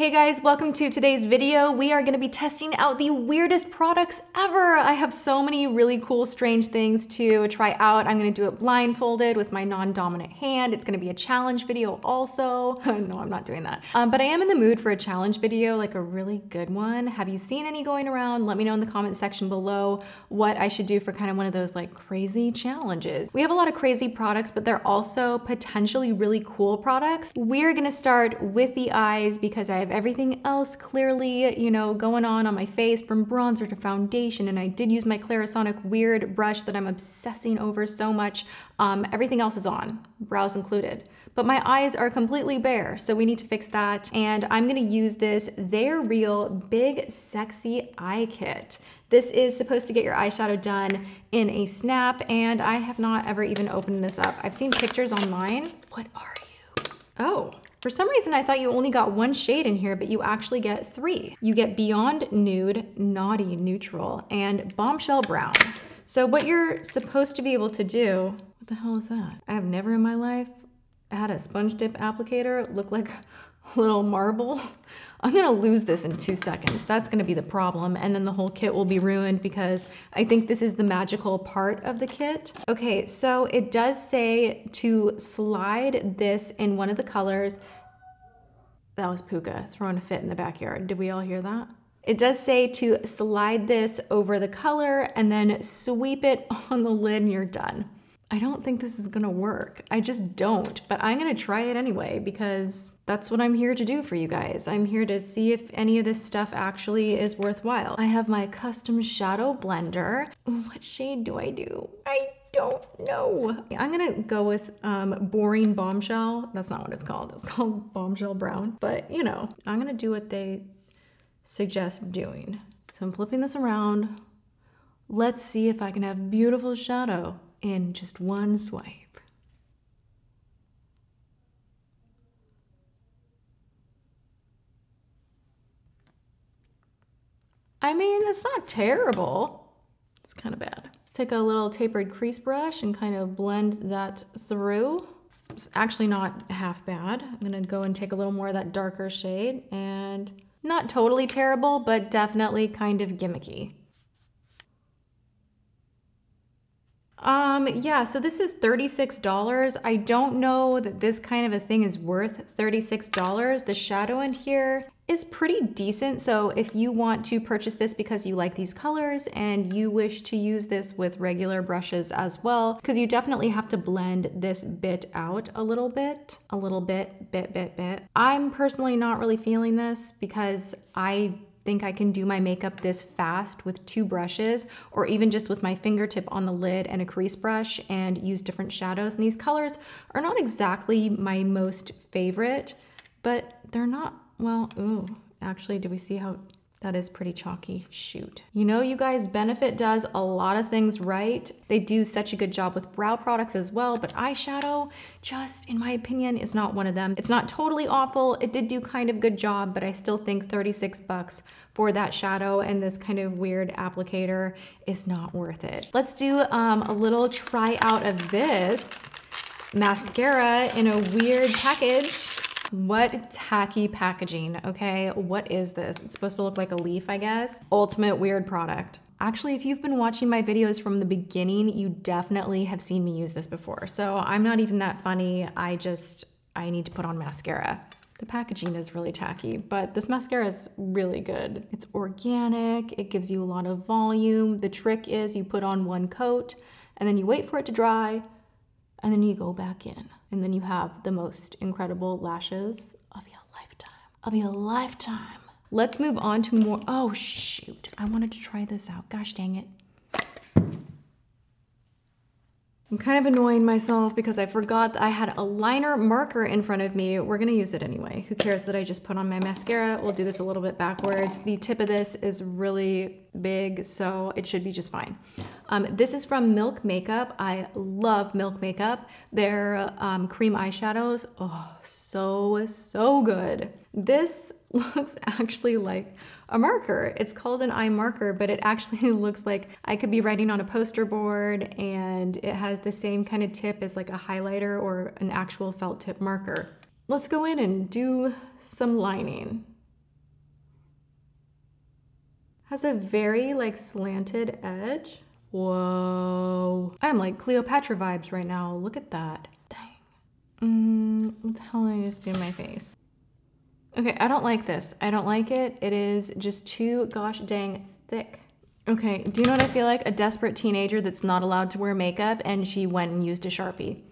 Hey guys, welcome to today's video. We are gonna be testing out the weirdest products ever. I have so many really cool, strange things to try out. I'm gonna do it blindfolded with my non-dominant hand. It's gonna be a challenge video also. no, I'm not doing that. Um, but I am in the mood for a challenge video, like a really good one. Have you seen any going around? Let me know in the comment section below what I should do for kind of one of those like crazy challenges. We have a lot of crazy products, but they're also potentially really cool products. We're gonna start with the eyes because I have have everything else clearly, you know, going on on my face from bronzer to foundation. And I did use my Clarisonic weird brush that I'm obsessing over so much. Um, everything else is on, brows included. But my eyes are completely bare, so we need to fix that. And I'm gonna use this They're Real Big Sexy Eye Kit. This is supposed to get your eyeshadow done in a snap, and I have not ever even opened this up. I've seen pictures online. What are you? Oh, for some reason, I thought you only got one shade in here, but you actually get three. You get Beyond Nude, Naughty Neutral, and Bombshell Brown. So what you're supposed to be able to do, what the hell is that? I have never in my life had a sponge dip applicator look like little marble. I'm gonna lose this in two seconds. That's gonna be the problem. And then the whole kit will be ruined because I think this is the magical part of the kit. Okay, so it does say to slide this in one of the colors. That was Puka throwing a fit in the backyard. Did we all hear that? It does say to slide this over the color and then sweep it on the lid and you're done. I don't think this is gonna work. I just don't, but I'm gonna try it anyway because that's what I'm here to do for you guys. I'm here to see if any of this stuff actually is worthwhile. I have my custom shadow blender. What shade do I do? I don't know. I'm gonna go with um, Boring Bombshell. That's not what it's called. It's called Bombshell Brown. But you know, I'm gonna do what they suggest doing. So I'm flipping this around. Let's see if I can have beautiful shadow in just one swipe. I mean, it's not terrible. It's kind of bad. Let's take a little tapered crease brush and kind of blend that through. It's actually not half bad. I'm gonna go and take a little more of that darker shade and not totally terrible, but definitely kind of gimmicky. Um, yeah, so this is $36. I don't know that this kind of a thing is worth $36. The shadow in here is pretty decent. So if you want to purchase this because you like these colors and you wish to use this with regular brushes as well, because you definitely have to blend this bit out a little bit, a little bit, bit, bit, bit. I'm personally not really feeling this because I think I can do my makeup this fast with two brushes or even just with my fingertip on the lid and a crease brush and use different shadows. And these colors are not exactly my most favorite, but they're not, well, ooh, actually, do we see how that is pretty chalky. Shoot. You know, you guys, Benefit does a lot of things right. They do such a good job with brow products as well, but eyeshadow, just in my opinion, is not one of them. It's not totally awful. It did do kind of good job, but I still think 36 bucks for that shadow and this kind of weird applicator is not worth it. Let's do um, a little try out of this mascara in a weird package. What tacky packaging, okay? What is this? It's supposed to look like a leaf, I guess. Ultimate weird product. Actually, if you've been watching my videos from the beginning, you definitely have seen me use this before. So I'm not even that funny. I just, I need to put on mascara. The packaging is really tacky, but this mascara is really good. It's organic, it gives you a lot of volume. The trick is you put on one coat and then you wait for it to dry and then you go back in. And then you have the most incredible lashes of your lifetime. Of your lifetime. Let's move on to more. Oh, shoot. I wanted to try this out. Gosh dang it. I'm kind of annoying myself because I forgot that I had a liner marker in front of me. We're gonna use it anyway. Who cares that I just put on my mascara? We'll do this a little bit backwards. The tip of this is really big, so it should be just fine. Um, this is from Milk Makeup. I love Milk Makeup. Their um, cream eyeshadows, oh, so, so good. This looks actually like a marker. It's called an eye marker, but it actually looks like I could be writing on a poster board and it has the same kind of tip as like a highlighter or an actual felt tip marker. Let's go in and do some lining. Has a very like slanted edge. Whoa. I'm like Cleopatra vibes right now. Look at that. Dang. Mm, what the hell did I just do my face? Okay, I don't like this. I don't like it. It is just too gosh dang thick. Okay, do you know what I feel like? A desperate teenager that's not allowed to wear makeup and she went and used a Sharpie.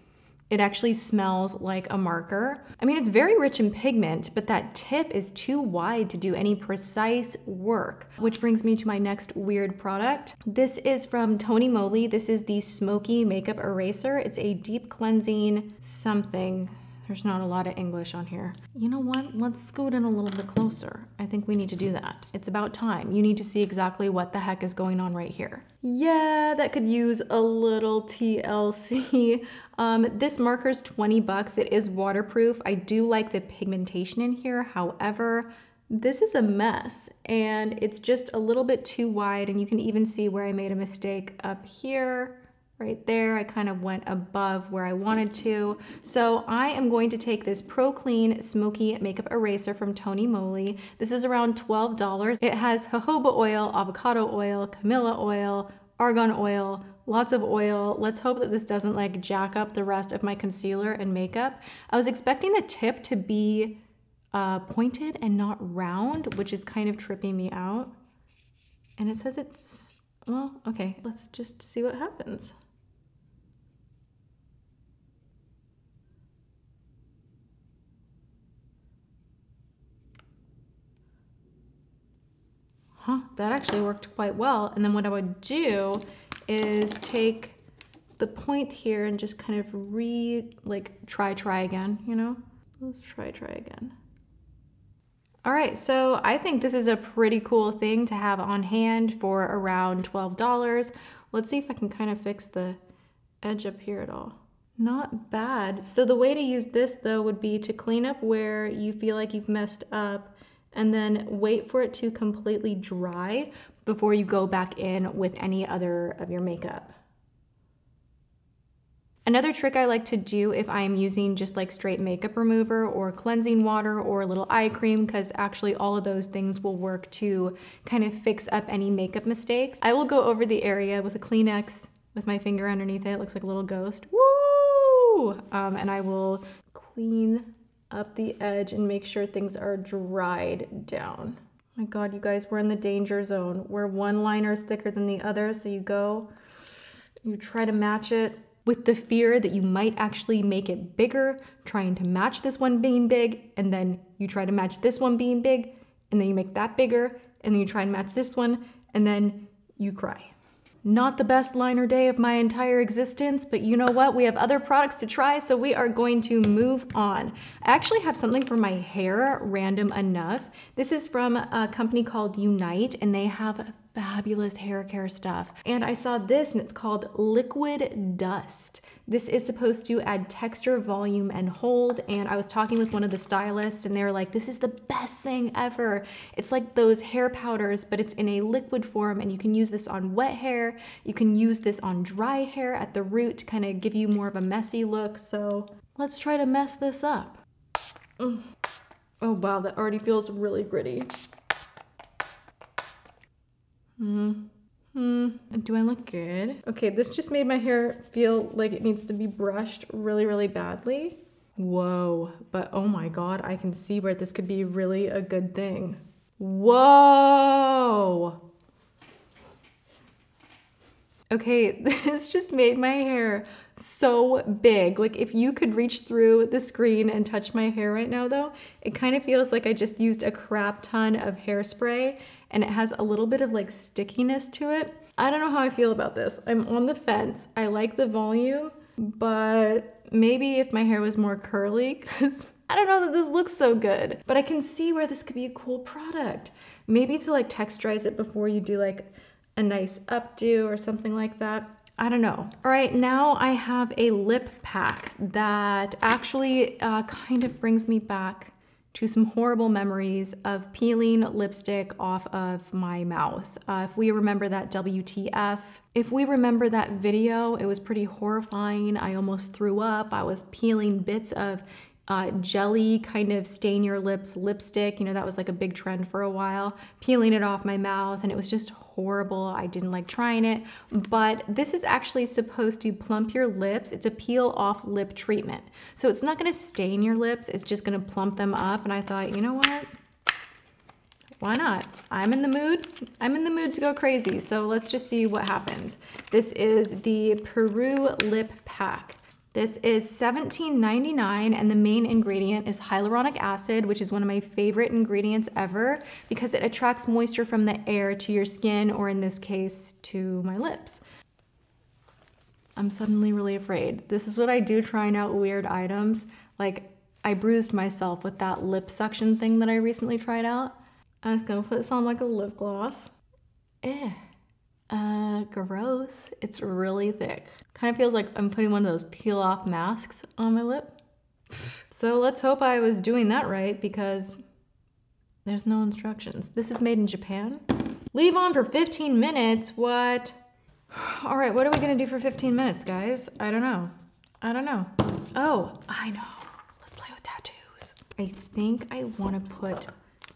It actually smells like a marker. I mean, it's very rich in pigment, but that tip is too wide to do any precise work, which brings me to my next weird product. This is from Tony Moly. This is the Smoky Makeup Eraser. It's a deep cleansing something. There's not a lot of English on here. You know what? Let's scoot in a little bit closer. I think we need to do that. It's about time. You need to see exactly what the heck is going on right here. Yeah, that could use a little TLC. Um, this marker is 20 bucks. It is waterproof. I do like the pigmentation in here. However, this is a mess and it's just a little bit too wide and you can even see where I made a mistake up here right there. I kind of went above where I wanted to. So I am going to take this Pro Clean Smoky Makeup Eraser from Tony Moly. This is around $12. It has jojoba oil, avocado oil, camellia oil, argan oil, lots of oil. Let's hope that this doesn't like jack up the rest of my concealer and makeup. I was expecting the tip to be uh, pointed and not round, which is kind of tripping me out. And it says it's, well, okay, let's just see what happens. Huh, that actually worked quite well. And then what I would do is take the point here and just kind of re, like try, try again, you know? Let's try, try again. All right, so I think this is a pretty cool thing to have on hand for around $12. Let's see if I can kind of fix the edge up here at all. Not bad. So the way to use this though would be to clean up where you feel like you've messed up and then wait for it to completely dry before you go back in with any other of your makeup. Another trick I like to do if I'm using just like straight makeup remover or cleansing water or a little eye cream, because actually all of those things will work to kind of fix up any makeup mistakes. I will go over the area with a Kleenex with my finger underneath it. It looks like a little ghost. Woo! Um, and I will clean up the edge and make sure things are dried down. My God, you guys, we're in the danger zone where one liner is thicker than the other. So you go, you try to match it with the fear that you might actually make it bigger, trying to match this one being big, and then you try to match this one being big, and then you make that bigger, and then you try and match this one, and then you cry. Not the best liner day of my entire existence, but you know what? We have other products to try, so we are going to move on. I actually have something for my hair, random enough. This is from a company called Unite, and they have fabulous hair care stuff. And I saw this, and it's called Liquid Dust. This is supposed to add texture, volume, and hold. And I was talking with one of the stylists and they were like, this is the best thing ever. It's like those hair powders, but it's in a liquid form and you can use this on wet hair. You can use this on dry hair at the root to kind of give you more of a messy look. So let's try to mess this up. Mm. Oh wow, that already feels really gritty. Mm. Hmm, do I look good? Okay, this just made my hair feel like it needs to be brushed really, really badly. Whoa, but oh my God, I can see where this could be really a good thing. Whoa! Okay, this just made my hair so big. Like if you could reach through the screen and touch my hair right now though, it kind of feels like I just used a crap ton of hairspray and it has a little bit of like stickiness to it. I don't know how I feel about this. I'm on the fence. I like the volume, but maybe if my hair was more curly, because I don't know that this looks so good, but I can see where this could be a cool product. Maybe to like texturize it before you do like a nice updo or something like that. I don't know. All right, now I have a lip pack that actually uh, kind of brings me back to some horrible memories of peeling lipstick off of my mouth. Uh, if we remember that WTF, if we remember that video, it was pretty horrifying. I almost threw up. I was peeling bits of uh, jelly kind of stain your lips lipstick. You know, that was like a big trend for a while. Peeling it off my mouth and it was just horrible. I didn't like trying it. But this is actually supposed to plump your lips. It's a peel off lip treatment. So it's not gonna stain your lips, it's just gonna plump them up. And I thought, you know what? why not? I'm in the mood. I'm in the mood to go crazy. So let's just see what happens. This is the Puru Lip Pack. This is $17.99 and the main ingredient is hyaluronic acid, which is one of my favorite ingredients ever because it attracts moisture from the air to your skin or in this case to my lips. I'm suddenly really afraid. This is what I do trying out weird items. Like I bruised myself with that lip suction thing that I recently tried out. I'm just gonna put this on like a lip gloss. Eh. Uh, gross. It's really thick. Kind of feels like I'm putting one of those peel off masks on my lip. so let's hope I was doing that right because there's no instructions. This is made in Japan. Leave on for 15 minutes, what? All right, what are we gonna do for 15 minutes, guys? I don't know. I don't know. Oh, I know. Let's play with tattoos. I think I wanna put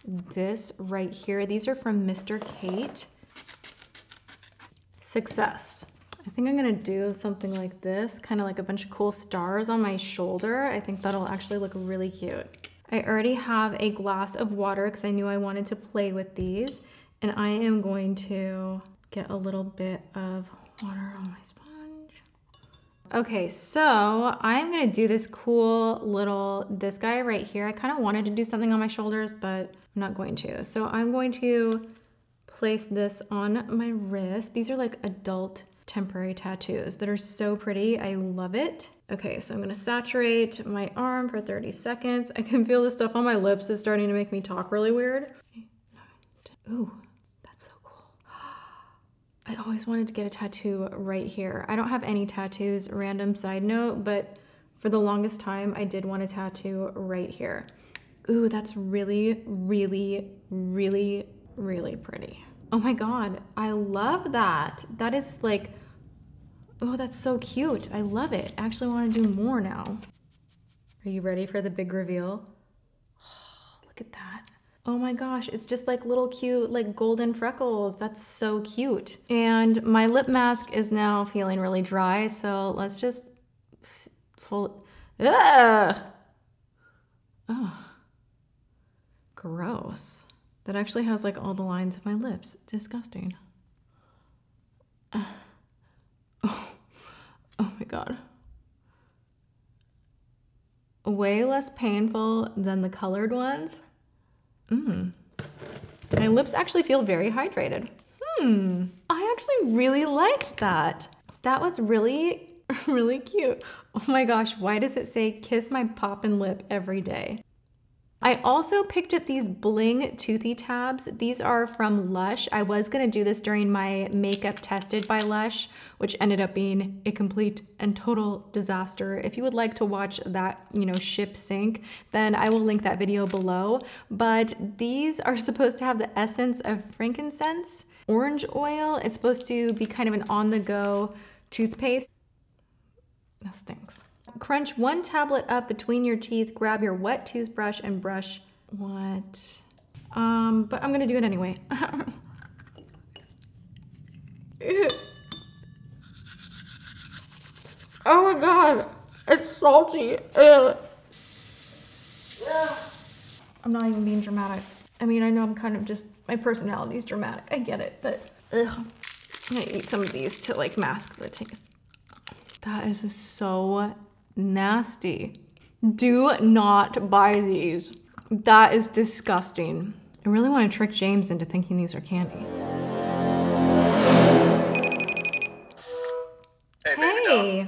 this right here. These are from Mr. Kate. Success. I think I'm gonna do something like this, kind of like a bunch of cool stars on my shoulder. I think that'll actually look really cute. I already have a glass of water because I knew I wanted to play with these. And I am going to get a little bit of water on my sponge. Okay, so I'm gonna do this cool little, this guy right here. I kind of wanted to do something on my shoulders, but I'm not going to. So I'm going to place this on my wrist. These are like adult temporary tattoos that are so pretty. I love it. Okay, so I'm gonna saturate my arm for 30 seconds. I can feel the stuff on my lips is starting to make me talk really weird. Ooh, that's so cool. I always wanted to get a tattoo right here. I don't have any tattoos, random side note, but for the longest time, I did want a tattoo right here. Ooh, that's really, really, really, really pretty. Oh my God, I love that. That is like, oh, that's so cute. I love it. I actually want to do more now. Are you ready for the big reveal? Oh, look at that. Oh my gosh, it's just like little cute, like golden freckles. That's so cute. And my lip mask is now feeling really dry, so let's just full. Ugh! Oh. Gross. That actually has like all the lines of my lips. Disgusting. Uh, oh, oh my god. Way less painful than the colored ones. Mmm. My lips actually feel very hydrated. Hmm. I actually really liked that. That was really, really cute. Oh my gosh, why does it say kiss my poppin' lip every day? I also picked up these bling toothy tabs. These are from Lush. I was gonna do this during my makeup tested by Lush, which ended up being a complete and total disaster. If you would like to watch that, you know, ship sink, then I will link that video below. But these are supposed to have the essence of frankincense, orange oil. It's supposed to be kind of an on-the-go toothpaste. That stinks. Crunch one tablet up between your teeth, grab your wet toothbrush and brush. What? Um, but I'm gonna do it anyway. oh my god, it's salty. Ugh. I'm not even being dramatic. I mean, I know I'm kind of just, my personality is dramatic. I get it, but ugh. I'm gonna eat some of these to like mask the taste. That is so nasty. Do not buy these. That is disgusting. I really want to trick James into thinking these are candy. Hey, Hey,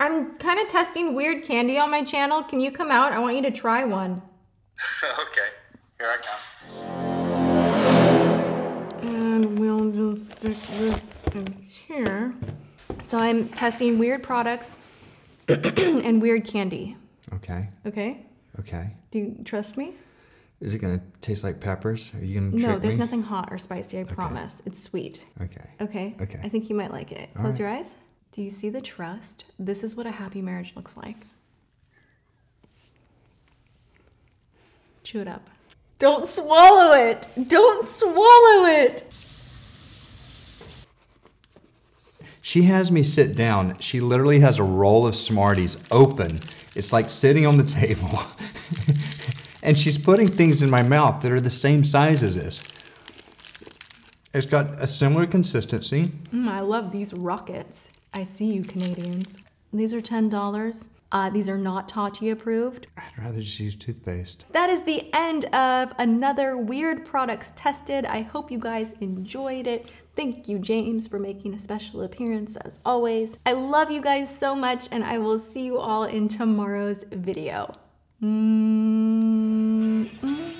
I'm kind of testing weird candy on my channel. Can you come out? I want you to try one. okay, here I come. And we'll just stick this in here. So I'm testing weird products and weird candy. Okay. Okay? Okay. Do you trust me? Is it gonna taste like peppers? Are you gonna No, there's me? nothing hot or spicy, I promise. It's sweet. Okay. Okay? Okay. I think you might like it. All Close right. your eyes. Do you see the trust? This is what a happy marriage looks like. Chew it up. Don't swallow it. Don't swallow it. She has me sit down. She literally has a roll of Smarties open. It's like sitting on the table. and she's putting things in my mouth that are the same size as this. It's got a similar consistency. Mm, I love these rockets. I see you Canadians. These are $10. Uh, these are not Tati approved. I'd rather just use toothpaste. That is the end of another Weird Products Tested. I hope you guys enjoyed it. Thank you, James, for making a special appearance as always. I love you guys so much, and I will see you all in tomorrow's video. Mm -hmm.